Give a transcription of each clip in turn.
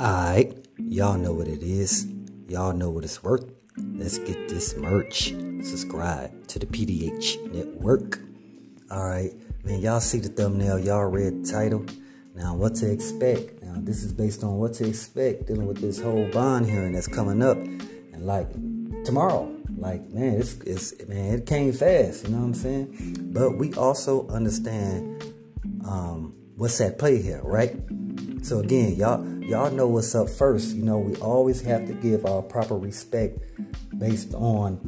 Alright, y'all know what it is. Y'all know what it's worth. Let's get this merch. Subscribe to the PDH Network. Alright, man, y'all see the thumbnail, y'all read the title. Now, what to expect? Now, this is based on what to expect dealing with this whole bond hearing that's coming up. And like tomorrow, like, man, it's, it's man, it came fast, you know what I'm saying? But we also understand um, what's at play here, right? So again, y'all y'all know what's up first. You know, we always have to give our proper respect based on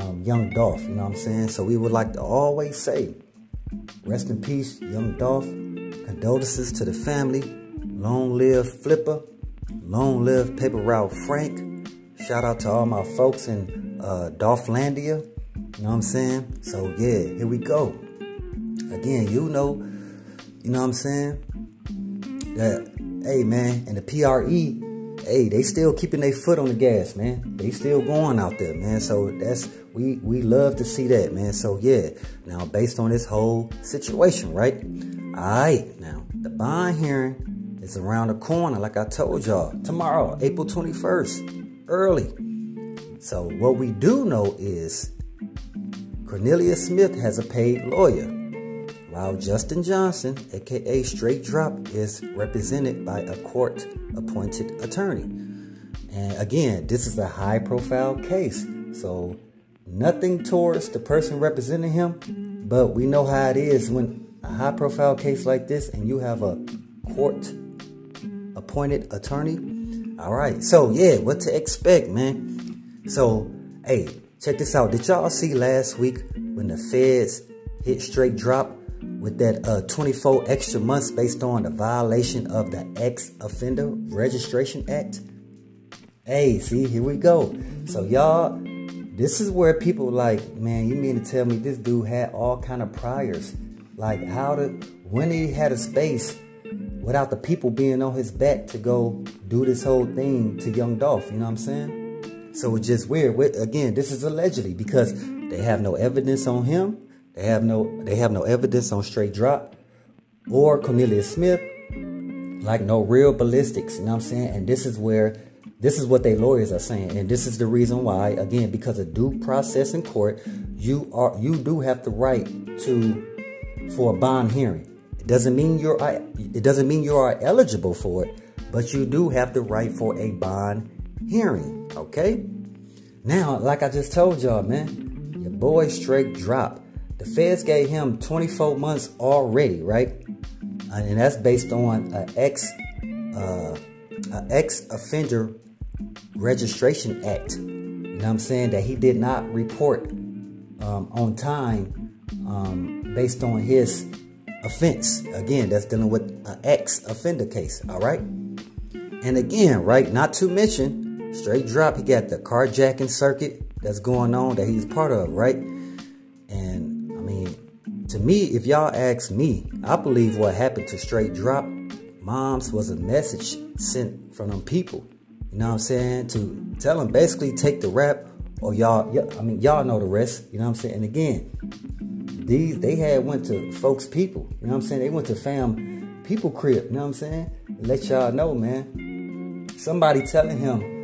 um, young Dolph. You know what I'm saying? So we would like to always say, rest in peace, young Dolph. Condolences to the family. Long live Flipper. Long live Paper Route Frank. Shout out to all my folks in uh, Dolphlandia. You know what I'm saying? So yeah, here we go. Again, you know, you know what I'm saying? That hey man, and the PRE, hey, they still keeping their foot on the gas, man. They still going out there, man. So that's we we love to see that, man. So yeah, now based on this whole situation, right? Alright, now the bond hearing is around the corner, like I told y'all. Tomorrow, April 21st, early. So what we do know is Cornelius Smith has a paid lawyer while Justin Johnson, aka Straight Drop, is represented by a court appointed attorney. And again, this is a high profile case. So nothing towards the person representing him, but we know how it is when a high profile case like this and you have a court appointed attorney. All right. So yeah, what to expect, man? So, hey, check this out. Did y'all see last week when the feds hit straight drop with that uh, 24 extra months based on the violation of the Ex Offender Registration Act. Hey, see, here we go. So y'all, this is where people like, man, you mean to tell me this dude had all kind of priors? Like how to, when he had a space without the people being on his back to go do this whole thing to young Dolph, you know what I'm saying? So it's just weird. Again, this is allegedly because they have no evidence on him. They have no they have no evidence on straight drop or Cornelius Smith, like no real ballistics, you know what I'm saying? And this is where this is what they lawyers are saying. And this is the reason why, again, because of due process in court, you are you do have the right to for a bond hearing. It doesn't mean you're it doesn't mean you are eligible for it, but you do have the right for a bond hearing. Okay? Now, like I just told y'all, man, your boy straight drop. The feds gave him 24 months already, right? And that's based on an ex uh, ex offender registration act. You know what I'm saying? That he did not report um, on time um, based on his offense. Again, that's dealing with an ex offender case. All right. And again, right, not to mention, straight drop, he got the carjacking circuit that's going on that he's part of, right? To me, if y'all ask me, I believe what happened to Straight Drop Moms was a message sent from them people. You know what I'm saying? To tell them basically take the rap or y'all, I mean, y'all know the rest. You know what I'm saying? And again, these, they had went to folks people. You know what I'm saying? They went to fam people crib. You know what I'm saying? Let y'all know, man. Somebody telling him,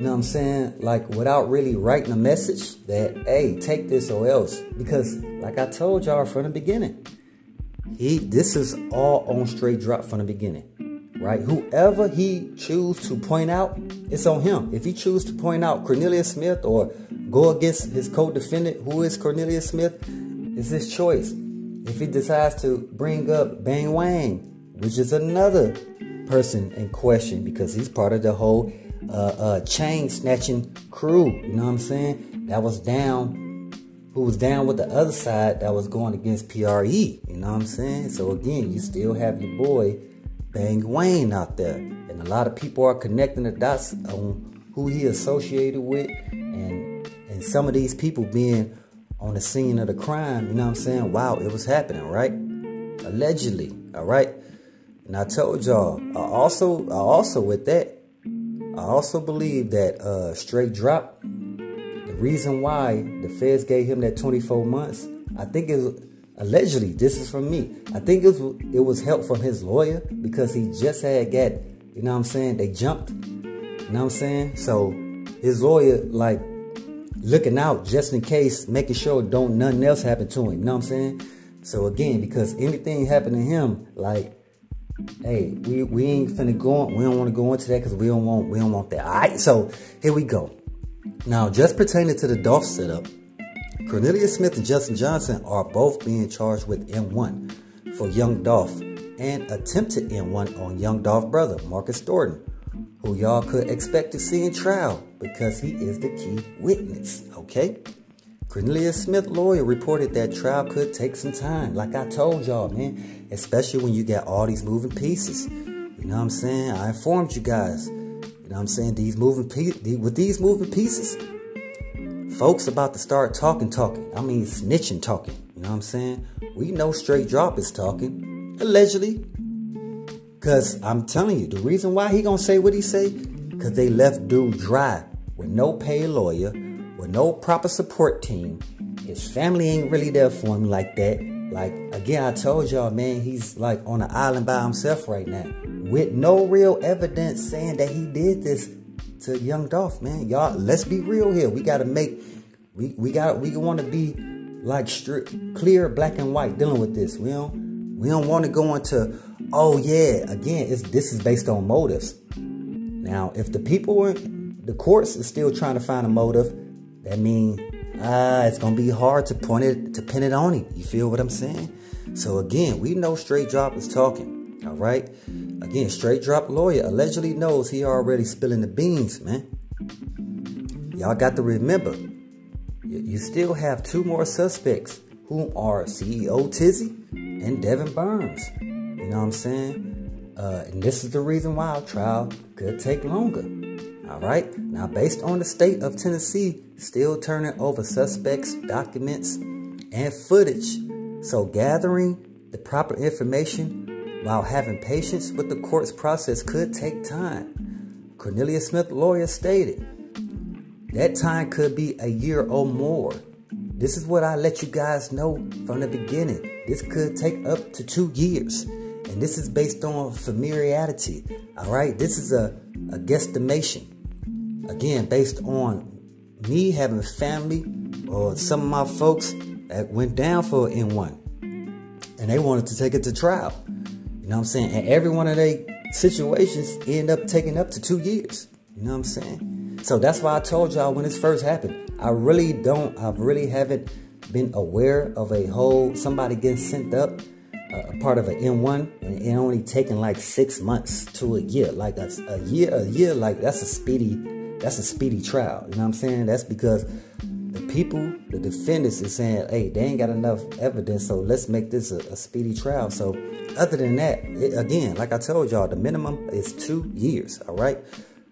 you know what I'm saying? Like without really writing a message that, hey, take this or else. Because like I told y'all from the beginning, he this is all on straight drop from the beginning. Right? Whoever he choose to point out, it's on him. If he choose to point out Cornelius Smith or go against his co-defendant, who is Cornelius Smith, it's his choice. If he decides to bring up Bang Wayne, which is another person in question because he's part of the whole uh, uh, chain snatching crew. You know what I'm saying? That was down, who was down with the other side that was going against PRE. You know what I'm saying? So again, you still have your boy Bang Wayne out there, and a lot of people are connecting the dots on who he associated with, and and some of these people being on the scene of the crime. You know what I'm saying? Wow, it was happening, right? Allegedly, all right. And I told y'all, I also, I also with that, I also believe that uh, straight drop, the reason why the feds gave him that 24 months, I think is allegedly, this is from me. I think it was, it was help from his lawyer because he just had got You know what I'm saying? They jumped. You know what I'm saying? So his lawyer, like, looking out just in case, making sure don't nothing else happen to him. You know what I'm saying? So again, because anything happened to him, like, hey, we, we ain't finna go on, we don't want to go into that because we don't want we don't want that. Alright, so here we go. Now, just pertaining to the Dolph setup, Cornelius Smith and Justin Johnson are both being charged with M1 for Young Dolph and attempted M1 on Young Dolph brother, Marcus Thornton, who y'all could expect to see in trial because he is the key witness, okay? Cornelius Smith lawyer reported that trial could take some time, like I told y'all, man, especially when you got all these moving pieces. You know what I'm saying? I informed you guys. You know what I'm saying? These moving pieces, with these moving pieces, folks about to start talking, talking. I mean, snitching, talking. You know what I'm saying? We know Straight Drop is talking, allegedly. Cause I'm telling you, the reason why he gonna say what he say, cause they left dude dry with no paid lawyer, with no proper support team. His family ain't really there for him like that. Like, again, I told y'all, man, he's like on an island by himself right now. With no real evidence saying that he did this to young Dolph, man. Y'all, let's be real here. We gotta make we we got we wanna be like strict clear black and white dealing with this. We don't we don't want to go into oh yeah, again, it's this is based on motives. Now, if the people were the courts is still trying to find a motive, that means ah, it's gonna be hard to point it to pin it on him. You feel what I'm saying? So again, we know straight drop is talking. All right. Again, straight drop lawyer allegedly knows he already spilling the beans, man. Y'all got to remember, you still have two more suspects who are CEO Tizzy and Devin Burns. You know what I'm saying? Uh, and this is the reason why our trial could take longer. All right. Now, based on the state of Tennessee still turning over suspects, documents, and footage, so gathering the proper information while having patience with the court's process could take time. Cornelius Smith lawyer stated that time could be a year or more. This is what I let you guys know from the beginning. This could take up to two years. And this is based on familiarity. All right. This is a, a guesstimation. Again, based on me having family or some of my folks that went down for an M1 and they wanted to take it to trial. You know what I'm saying? And every one of their situations end up taking up to two years. You know what I'm saying? So that's why I told y'all when this first happened. I really don't, I really haven't been aware of a whole somebody getting sent up uh, a part of an M1 and it only taking like six months to a year. Like a, a year, a year, like that's a speedy, that's a speedy trial. You know what I'm saying? That's because the people, the defendants is saying, hey, they ain't got enough evidence, so let's make this a, a speedy trial. So other than that, it, again, like I told y'all, the minimum is two years, all right?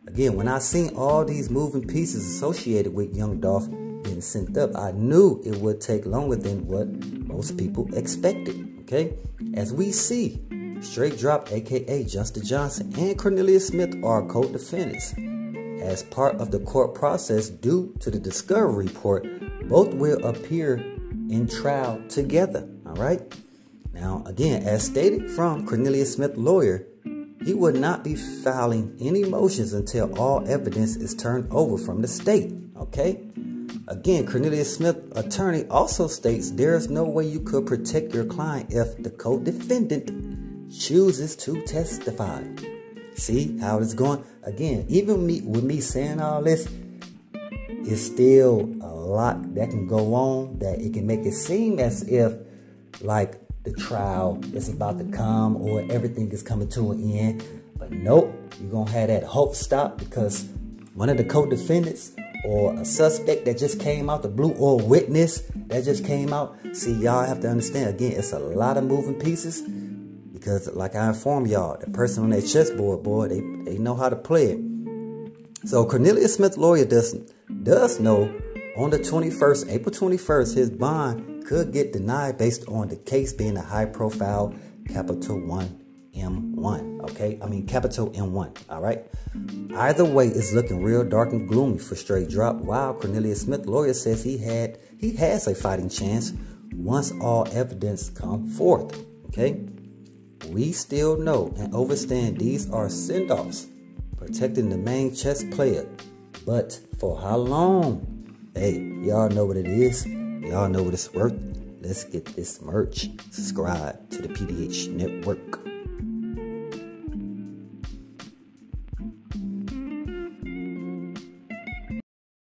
Again, when I seen all these moving pieces associated with Young Dolph being sent up, I knew it would take longer than what most people expected. Okay? As we see, Straight Drop, aka Justin Johnson, and Cornelius Smith are co defendants. As part of the court process due to the discovery report, both will appear in trial together. All right? Now, again, as stated from Cornelius Smith lawyer, he would not be filing any motions until all evidence is turned over from the state. Okay? Again, Cornelius Smith attorney also states there is no way you could protect your client if the co-defendant chooses to testify. See how it's going? Again, even me with me saying all this, it's still a lot that can go on that it can make it seem as if like the trial is about to come or everything is coming to an end. But nope, you're gonna have that hope stop because one of the co-defendants or a suspect that just came out the blue or witness that just came out. See, y'all have to understand again, it's a lot of moving pieces because like I informed y'all, the person on that chessboard, boy, they, they know how to play it. So Cornelius Smith lawyer does, does know on the 21st, April 21st, his bond could get denied based on the case being a high profile Capital One M1. Okay, I mean capital M1. All right. Either way, it's looking real dark and gloomy for straight drop. While Cornelius Smith, lawyer, says he had he has a fighting chance once all evidence come forth. Okay. We still know and understand these are send offs, protecting the main chess player. But for how long? Hey, y'all know what it is. Y'all know what it's worth. Let's get this merch. Subscribe to the PDH Network.